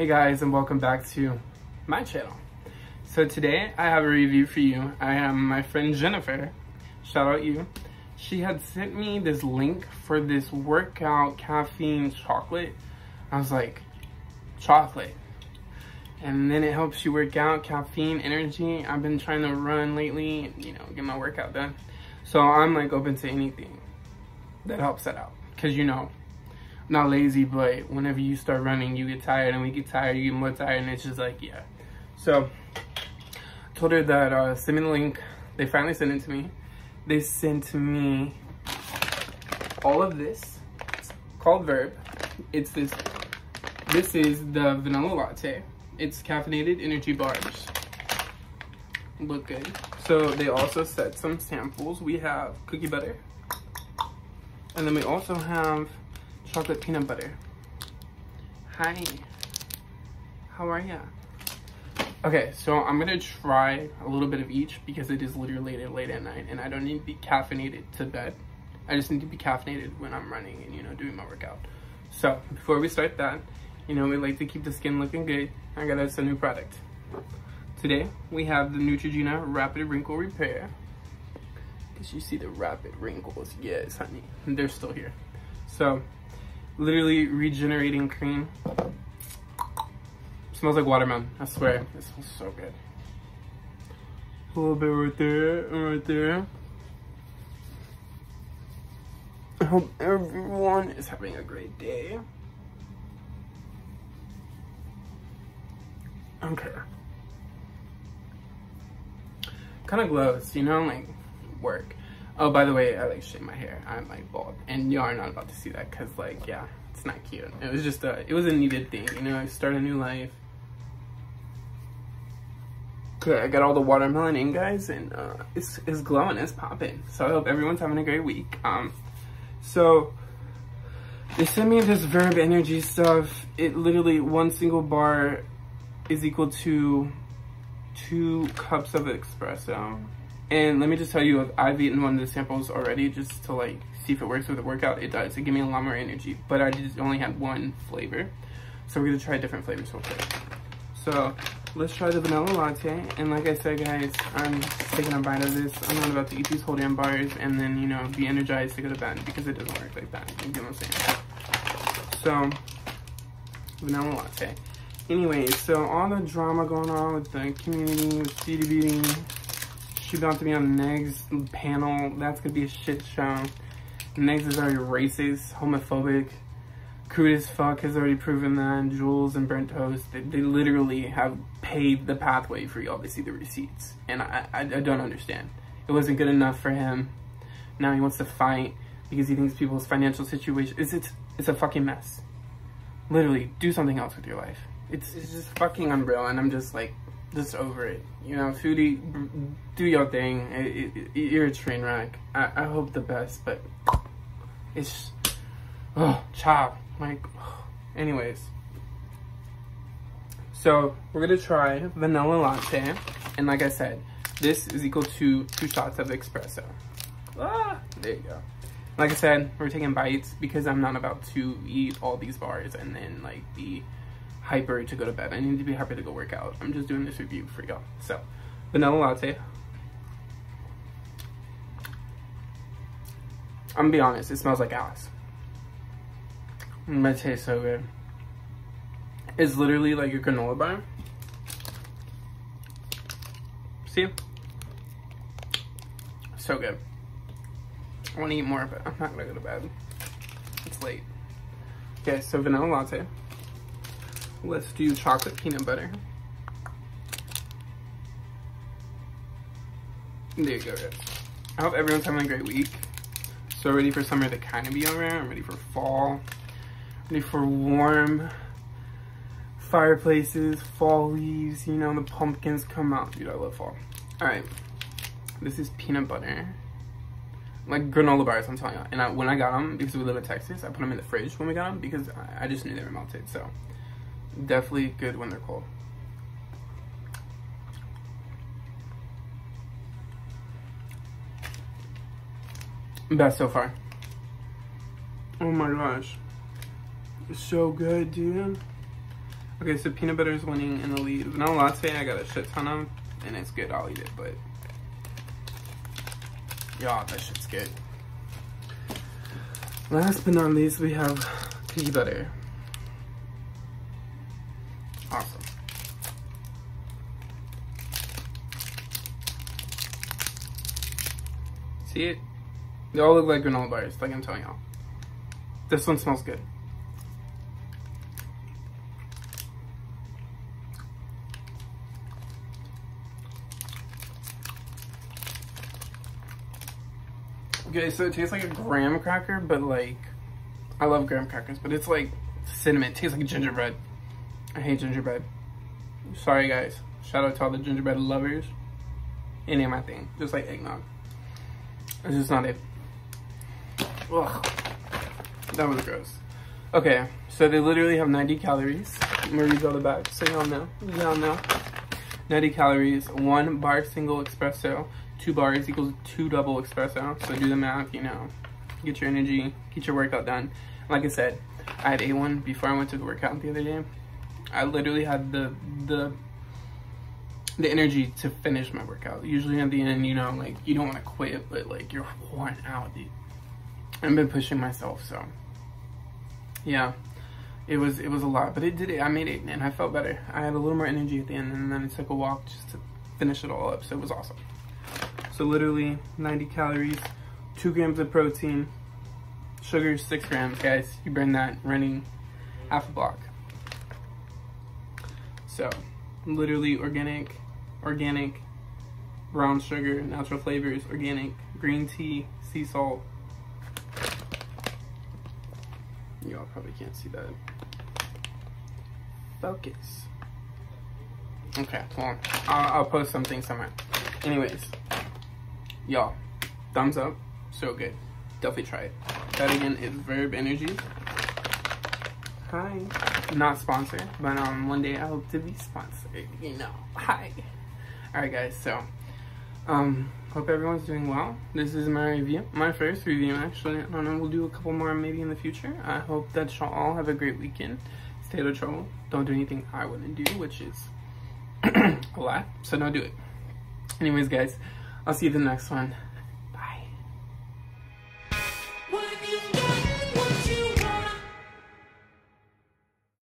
Hey guys and welcome back to my channel. So today I have a review for you. I have my friend Jennifer, shout out you. She had sent me this link for this workout caffeine chocolate. I was like, chocolate. And then it helps you work out, caffeine, energy. I've been trying to run lately, you know, get my workout done. So I'm like open to anything that helps that out. Cause you know, not lazy, but whenever you start running, you get tired, and we get tired, you get more tired, and it's just like, yeah. So, told her that uh, send me the link. They finally sent it to me. They sent me all of this. It's called Verb. It's this. This is the vanilla latte. It's caffeinated energy bars. Look good. So they also set some samples. We have cookie butter. And then we also have chocolate peanut butter. Hi. How are ya? Okay, so I'm gonna try a little bit of each because it is literally late, late at night and I don't need to be caffeinated to bed. I just need to be caffeinated when I'm running and, you know, doing my workout. So, before we start that, you know, we like to keep the skin looking good. I got us a new product. Today, we have the Neutrogena Rapid Wrinkle Repair. Did you see the rapid wrinkles? Yes, honey. They're still here. So, literally regenerating cream. Smells like watermelon, I swear. It smells so good. A little bit right there, right there. I hope everyone is having a great day. Okay. Kind of glows, you know, like work. Oh, by the way, I like shave my hair. I'm like bald, and y'all are not about to see that because, like, yeah, it's not cute. It was just a, it was a needed thing, you know. I start a new life. Okay, I got all the watermelon in, guys, and uh, it's it's glowing, it's popping. So I hope everyone's having a great week. Um, so they sent me this Verb Energy stuff. It literally one single bar is equal to two cups of espresso. And let me just tell you, I've eaten one of the samples already just to like see if it works with the workout. It does. It gave me a lot more energy, but I just only had one flavor. So we're gonna try different flavors real quick. So let's try the vanilla latte. And like I said, guys, I'm taking a bite of this. I'm not about to eat these whole damn bars and then, you know, be energized to go to bed because it doesn't work like that. You get what I'm saying? So, vanilla latte. Anyway, so all the drama going on with the community, with CDB, she's about to be on Negz panel. That's gonna be a shit show. Negz is already racist, homophobic. Crude as fuck has already proven that. Jules and Burnt Toast, they, they literally have paved the pathway for y'all to see the receipts. And I, I, I don't understand. It wasn't good enough for him. Now he wants to fight because he thinks people's financial situation is it's it's a fucking mess. Literally, do something else with your life. It's it's just fucking unreal, and I'm just like, just over it. You know, foodie, do your thing. It, it, you're a train wreck. I, I hope the best, but it's oh chop like. Anyways, so we're gonna try vanilla latte, and like I said, this is equal to two shots of espresso. Ah, there you go. Like I said, we're taking bites because I'm not about to eat all these bars and then like be hyper to go to bed. I need to be happy to go work out. I'm just doing this review for y'all. So, vanilla latte. I'm gonna be honest, it smells like ass. It tastes so good. It's literally like a granola bar. See? So good. I want to eat more, but I'm not gonna go to bed. It's late. Okay, so vanilla latte. Let's do chocolate peanut butter. There you go, guys. I hope everyone's having a great week. So ready for summer to kind of be over. I'm ready for fall. Ready for warm fireplaces, fall leaves, you know, the pumpkins come out. Dude, I love fall. All right, this is peanut butter. Like granola bars, I'm telling you. And I, when I got them, because we live in Texas, I put them in the fridge when we got them because I, I just knew they were melted. So definitely good when they're cold. Best so far. Oh my gosh. It's so good, dude. Okay, so peanut butter is winning in the lead. Vanilla latte, I got a shit ton of, and it's good. I'll eat it, but y'all, that shit's good. Last but not least, we have pea butter. See it? They all look like granola bars, like I'm telling y'all. This one smells good. Okay, so it tastes like a graham cracker, but like, I love graham crackers, but it's like cinnamon. It tastes like gingerbread. I hate gingerbread. Sorry, guys. Shout out to all the gingerbread lovers. It ain't my thing. Just like eggnog. It's just not it. Ugh. That was gross. Okay, so they literally have 90 calories. I'm gonna read all the back so y'all know. Y'all know. 90 calories, one bar single espresso, two bars equals two double espresso. So do the math, you know, get your energy, get your workout done. Like I said, I had A1 before I went to the workout the other day. I literally had the the the energy to finish my workout. Usually at the end, you know, like you don't want to quit, but like you're worn out, dude. I've been pushing myself, so yeah, it was it was a lot, but it did it. I made it, and I felt better. I had a little more energy at the end, and then I took a walk just to finish it all up. So it was awesome. So literally 90 calories, two grams of protein, sugar six grams, guys. You burn that running half a block. So literally organic, organic, brown sugar, natural flavors, organic, green tea, sea salt. Y'all probably can't see that. Focus. Okay, well, I'll, I'll post something somewhere. Anyways, y'all, thumbs up, so good. Definitely try it. That again is Verb Energy. Hi. Not sponsored, but um, one day I hope to be sponsored, you know. Hi. Alright guys, so, um, hope everyone's doing well. This is my review, my first review actually. I know, we'll do a couple more maybe in the future. I hope that y'all all have a great weekend. Stay out of trouble. Don't do anything I wouldn't do, which is a lot, so don't do it. Anyways guys, I'll see you the next one.